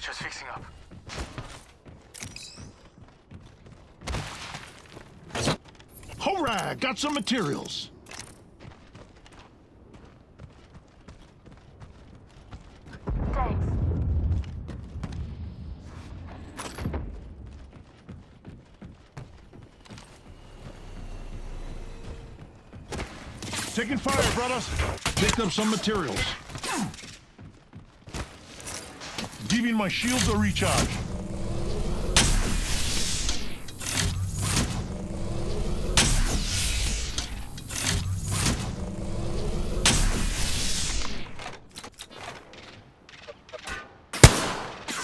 Just fixing up. Hurrah! Got some materials. Thanks. Taking fire, brothers. Picked up some materials. Giving my shields a recharge.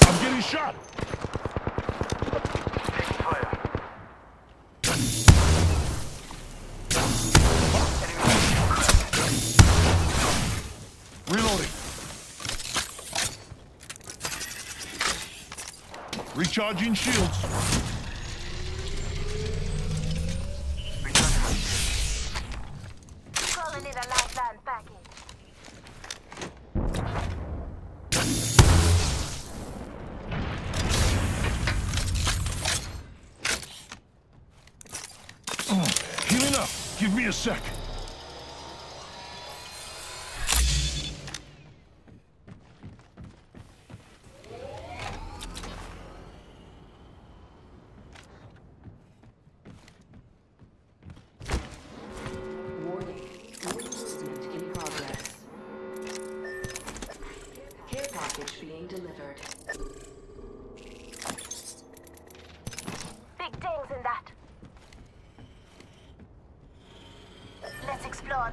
I'm getting shot. Reloading. Recharging shields. Calling in a lifeline package. Oh, healing up. Give me a sec. Delivered. Big things in that. Let's explore.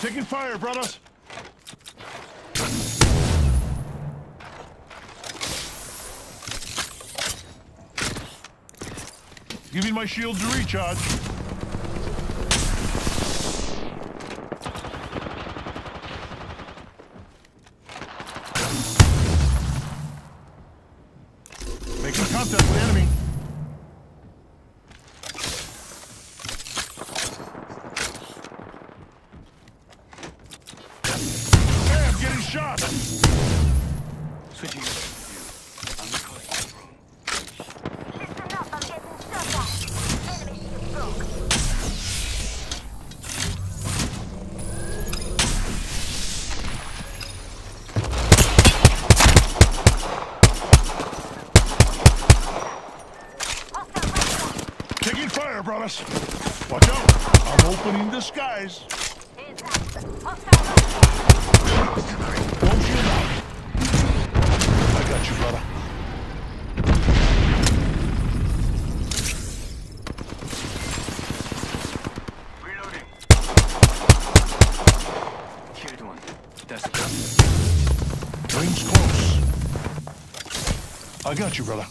Taking fire, brothers. Giving my shields a recharge. Fire, brothers. Watch out. I'm opening the skies. Hands up. Hostile rifle. Don't shoot out. I got you, brother. Reloading. Killed one. That's Ring's close. I got you, brother.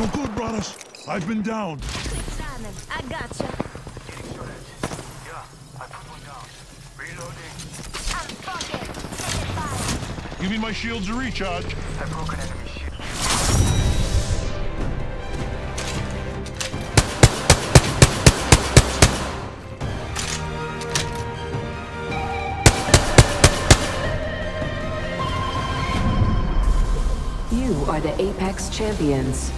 No good, brothers. I've been downed. I gotcha. Getting shot. Yeah, I put one down. Reloading. I'm spotted. Taking fire. Giving my shields a recharge. I broke an enemy shield. You are the Apex Champions.